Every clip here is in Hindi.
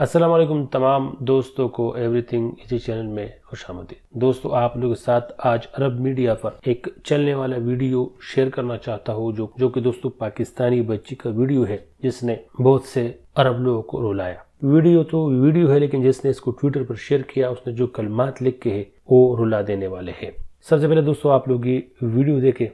वालेकुम तमाम दोस्तों को एवरीथिंग इसी चैनल में खुश आमदीद। दोस्तों, आप लोगों के साथ आज अरब मीडिया पर एक चलने वाला वीडियो शेयर करना चाहता हूँ, जो जो कि दोस्तों पाकिस्तानी बच्ची का वीडियो है, जिसने बहुत से अरब लोगों को रुलाया। वीडियो तो वीडियो है, लेकिन जिसने इसको ट्विटर पर शेयर किया, उसने जो कलमात लिख के है, वो रुला देने वाले है। सबसे पहले दोस्तों, आप लोग ये वीडियो देखे।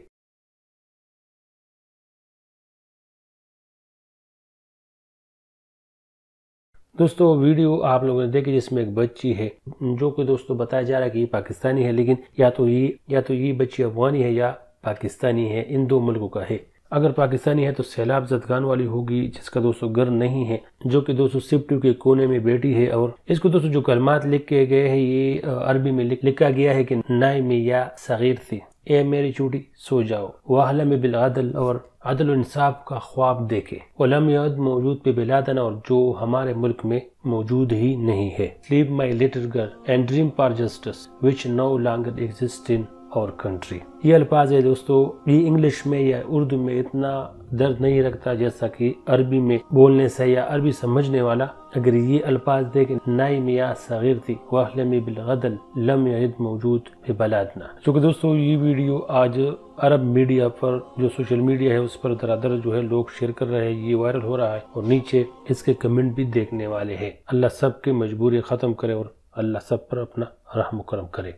दोस्तों, वीडियो आप लोगों ने देखी जिसमें एक बच्ची है, जो कि दोस्तों बताया जा रहा है कि ये पाकिस्तानी है, लेकिन या तो ये, या तो ये बच्ची अफगानी है या पाकिस्तानी है, इन दो मुल्कों का है। अगर पाकिस्तानी है तो सैलाब जदगान वाली होगी, जिसका दोस्तों घर नहीं है, जो कि दोस्तों सिप्टू के कोने में बैठी है, और इसको दोस्तों जो कलमात लिख गए हैं, ये अरबी में लिखा गया है कि नाई में या सगीर थी ए मेरी चूटी सो जाओ। वाहलम बिल बिलादल और अदल इंसाफ का ख्वाब देखे। वलम याद मौजूद पे बिलादन और जो हमारे मुल्क में मौजूद ही नहीं है। Leave my little girl and dream for justice which no longer exist in our country ये अल्फाज है दोस्तों, ये इंग्लिश में या उर्दू में इतना दर्द नहीं रखता जैसा कि अरबी में बोलने से या अरबी समझने वाला। अगर ये अल्फाज देखे नाई मिया सगीर थी, वाहलमी बिलगदल लम यद मौजूद बलादना। चूँकि दोस्तों, ये वीडियो आज अरब मीडिया पर, जो सोशल मीडिया है, उस पर दरादर जो है, लोग शेयर कर रहे हैं, ये वायरल हो रहा है और नीचे इसके कमेंट भी देखने वाले हैं। अल्लाह सब की मजबूरी ख़त्म करे और अल्लाह सब पर अपना रहम करम करे।